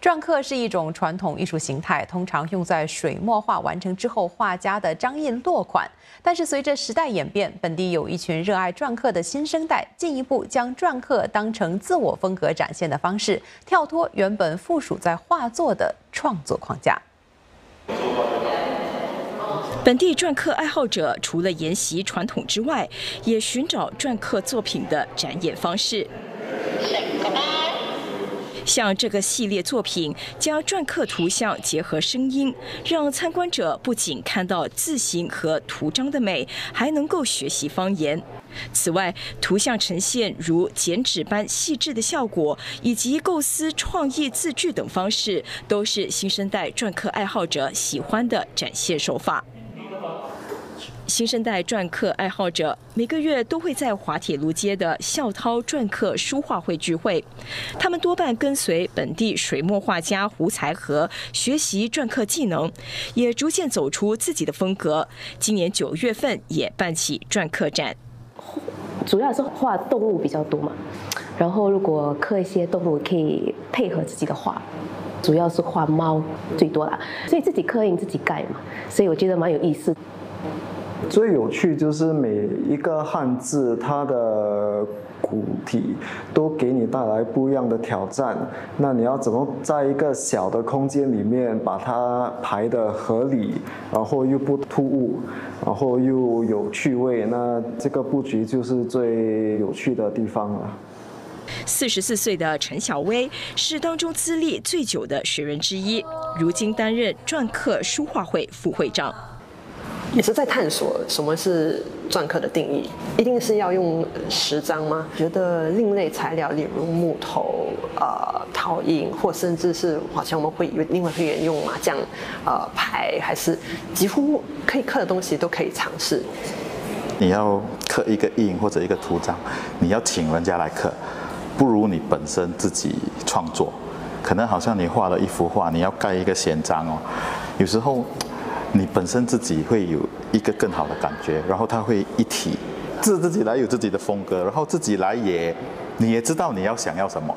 篆刻是一种传统艺术形态，通常用在水墨画完成之后画家的章印落款。但是随着时代演变，本地有一群热爱篆刻的新生代，进一步将篆刻当成自我风格展现的方式，跳脱原本附属在画作的创作框架。本地篆刻爱好者除了沿袭传统之外，也寻找篆刻作品的展演方式。像这个系列作品，将篆刻图像结合声音，让参观者不仅看到字形和图章的美，还能够学习方言。此外，图像呈现如剪纸般细致的效果，以及构思创意字句等方式，都是新生代篆刻爱好者喜欢的展现手法。新生代篆刻爱好者每个月都会在滑铁卢街的孝涛篆刻书画会聚会，他们多半跟随本地水墨画家胡才和学习篆刻技能，也逐渐走出自己的风格。今年九月份也办起篆刻展，主要是画动物比较多嘛，然后如果刻一些动物可以配合自己的画，主要是画猫最多啦，所以自己刻印自己盖嘛，所以我觉得蛮有意思。最有趣就是每一个汉字，它的古体都给你带来不一样的挑战。那你要怎么在一个小的空间里面把它排的合理，然后又不突兀，然后又有趣味？那这个布局就是最有趣的地方了。四十四岁的陈小薇是当中资历最久的学员之一，如今担任篆刻书画会副会长。也是在探索什么是篆刻的定义，一定是要用石章吗？觉得另类材料，例如木头、呃陶印，或甚至是好像我们会另外会员用麻将、呃牌，还是几乎可以刻的东西都可以尝试。你要刻一个印或者一个图章，你要请人家来刻，不如你本身自己创作。可能好像你画了一幅画，你要盖一个闲章哦，有时候。你本身自己会有一个更好的感觉，然后他会一体，自自己来有自己的风格，然后自己来也，你也知道你要想要什么。